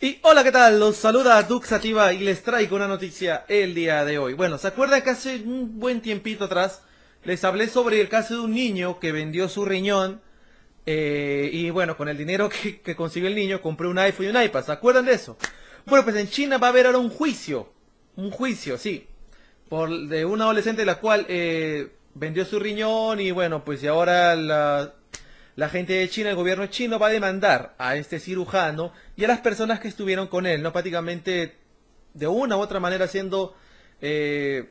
Y hola, ¿qué tal? Los saluda Duxativa y les traigo una noticia el día de hoy. Bueno, ¿se acuerdan que hace un buen tiempito atrás les hablé sobre el caso de un niño que vendió su riñón eh, y bueno, con el dinero que, consiguió el niño compró un iPhone y un iPad? ¿Se acuerdan de eso? Bueno, pues en China va a haber ahora un juicio, un juicio, sí, por de una adolescente la cual eh, vendió su riñón y bueno, pues y ahora la la gente de China, el gobierno chino va a demandar a este cirujano y a las personas que estuvieron con él, ¿no? Prácticamente de una u otra manera haciendo eh,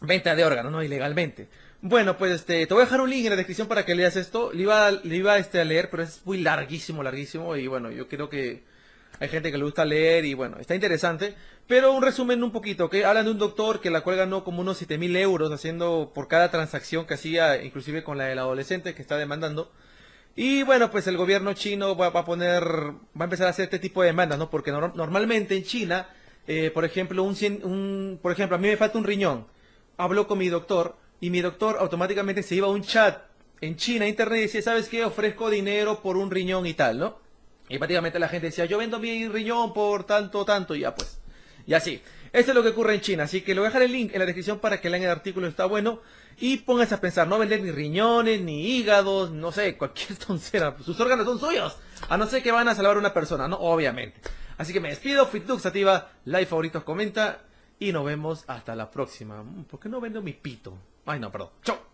venta de órganos, ¿no? Ilegalmente. Bueno, pues este, te voy a dejar un link en la descripción para que leas esto. Le iba, iba este, a leer, pero es muy larguísimo, larguísimo. Y bueno, yo creo que hay gente que le gusta leer y bueno, está interesante. Pero un resumen un poquito, que hablan de un doctor que la cual ganó como unos 7 mil euros haciendo por cada transacción que hacía, inclusive con la del adolescente que está demandando. Y bueno, pues el gobierno chino va, a poner, va a empezar a hacer este tipo de demandas, ¿no? Porque normalmente en China, eh, por ejemplo, un, por ejemplo, a mí me falta un riñón. Hablo con mi doctor y mi doctor automáticamente se iba a un chat en China, internet y decía, ¿sabes qué? Ofrezco dinero por un riñón y tal, ¿no? Y prácticamente la gente decía, yo vendo mi riñón por tanto, tanto, y ya pues. Y así. Esto es lo que ocurre en China, así que le voy a dejar el link en la descripción para que lean el artículo, está bueno. Y pónganse a pensar, no vender ni riñones, ni hígados, no sé, cualquier toncera. Sus órganos son suyos. A no ser que van a salvar a una persona, ¿no? Obviamente. Así que me despido, Fitdux activa, like, favoritos, comenta. Y nos vemos hasta la próxima. ¿Por qué no vendo mi pito? Ay, no, perdón. Chau.